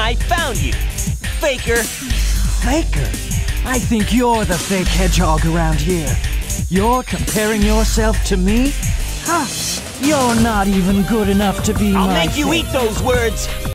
I found you. Faker. Faker? I think you're the fake hedgehog around here. You're comparing yourself to me? Huh. You're not even good enough to be I'll my make you eat those words.